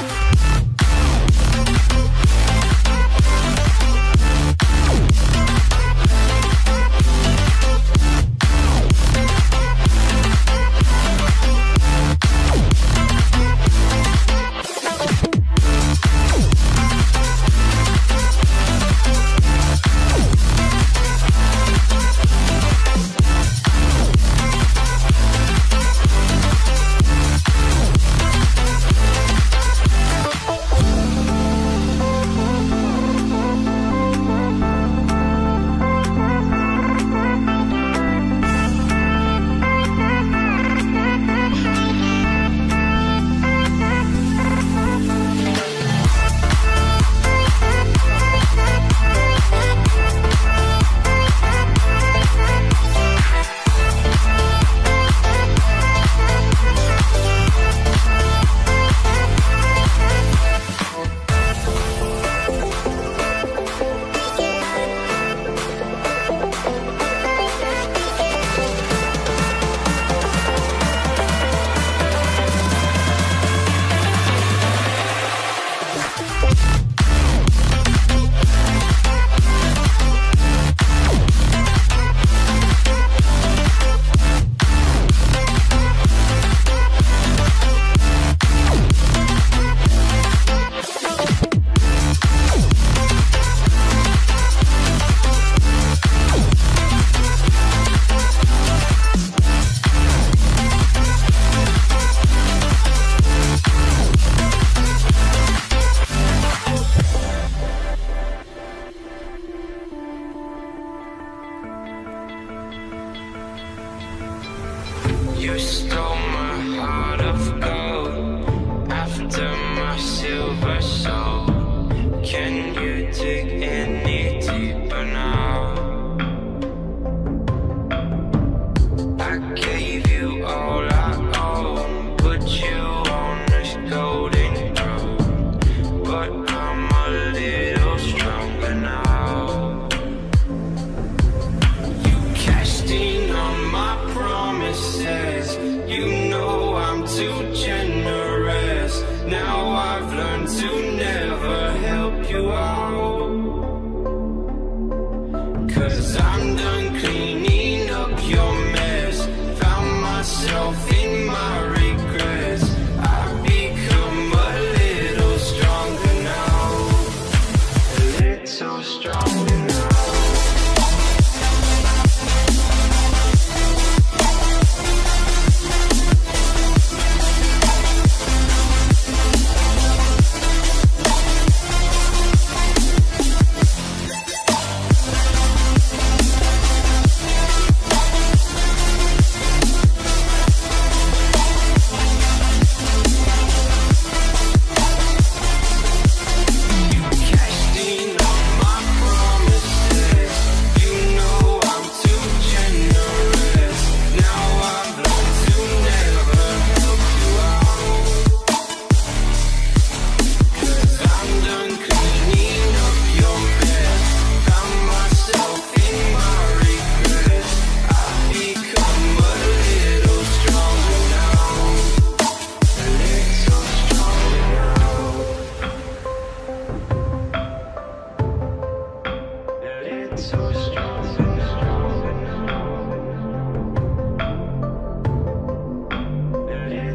Bye.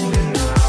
Rolling